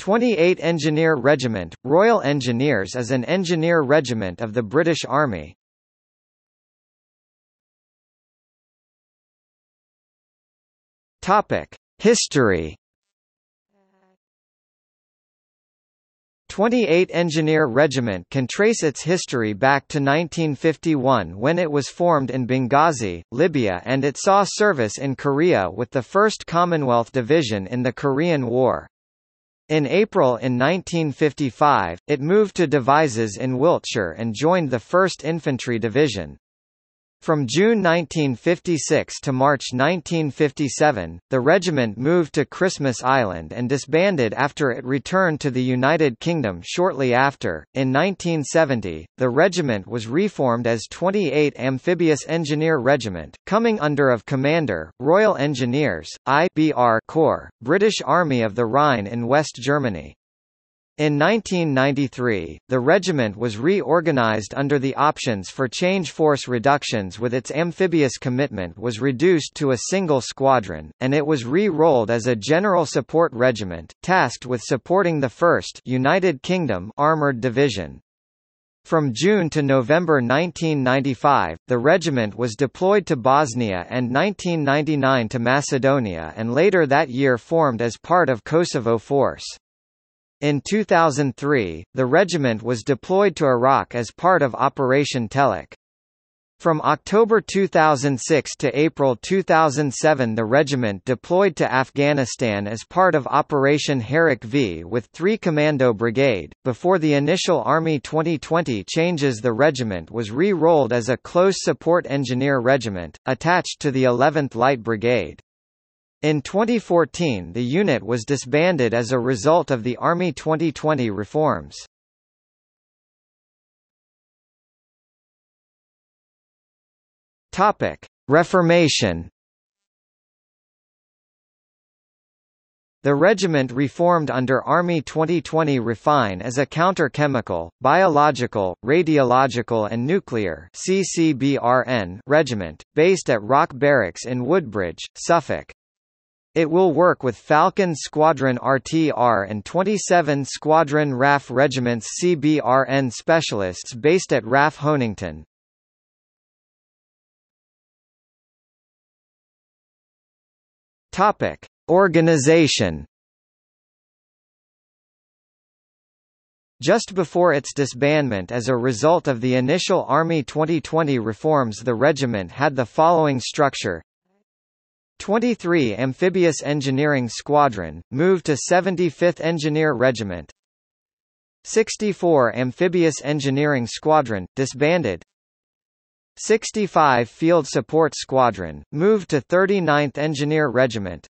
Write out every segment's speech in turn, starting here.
28 Engineer Regiment, Royal Engineers is an engineer regiment of the British Army. History 28 Engineer Regiment can trace its history back to 1951 when it was formed in Benghazi, Libya and it saw service in Korea with the 1st Commonwealth Division in the Korean War. In April in 1955, it moved to Devizes in Wiltshire and joined the 1st Infantry Division. From June 1956 to March 1957, the regiment moved to Christmas Island and disbanded after it returned to the United Kingdom shortly after. In 1970, the regiment was reformed as 28 Amphibious Engineer Regiment, coming under of Commander, Royal Engineers, IBR Corps, British Army of the Rhine in West Germany. In 1993, the regiment was reorganized under the options for change force reductions with its amphibious commitment was reduced to a single squadron, and it was re-rolled as a general support regiment, tasked with supporting the 1st United Kingdom Armoured Division. From June to November 1995, the regiment was deployed to Bosnia and 1999 to Macedonia and later that year formed as part of Kosovo Force. In 2003, the regiment was deployed to Iraq as part of Operation Telic. From October 2006 to April 2007 the regiment deployed to Afghanistan as part of Operation Herrick V with 3 Commando Brigade. Before the initial Army 2020 changes the regiment was re-rolled as a close support engineer regiment, attached to the 11th Light Brigade. In 2014 the unit was disbanded as a result of the Army 2020 reforms. Reformation The regiment reformed under Army 2020 Refine as a counter-chemical, biological, radiological and nuclear CCBRN regiment, based at Rock Barracks in Woodbridge, Suffolk. It will work with Falcon Squadron RTR and 27 Squadron RAF Regiments CBRN specialists based at RAF Honington. Topic: Organization Just before its disbandment as a result of the initial Army 2020 reforms the regiment had the following structure 23 Amphibious Engineering Squadron, moved to 75th Engineer Regiment. 64 Amphibious Engineering Squadron, disbanded. 65 Field Support Squadron, moved to 39th Engineer Regiment.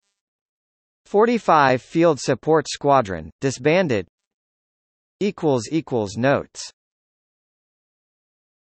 45 Field Support Squadron, disbanded. Notes